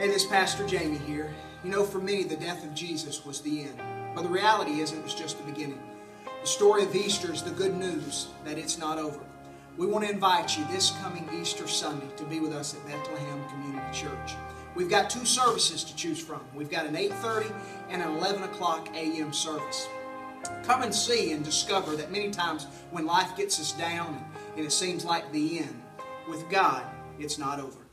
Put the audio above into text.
Hey, this Pastor Jamie here. You know, for me, the death of Jesus was the end. But the reality is, it was just the beginning. The story of Easter is the good news that it's not over. We want to invite you this coming Easter Sunday to be with us at Bethlehem Community Church. We've got two services to choose from. We've got an 8:30 and an 11 o'clock a.m. service. Come and see and discover that many times when life gets us down and it seems like the end, with God, it's not over.